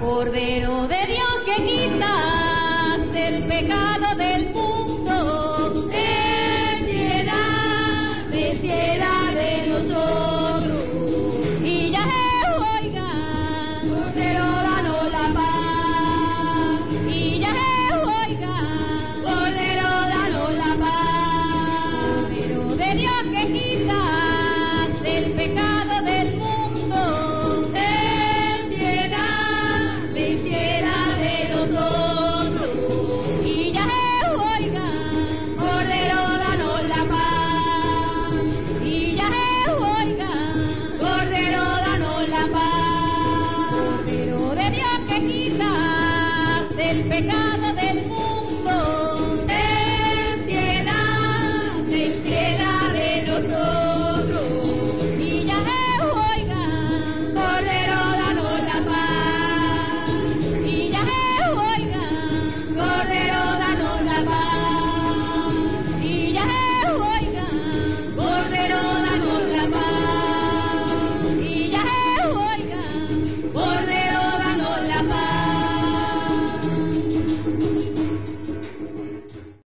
Cordero de el pecado del mundo.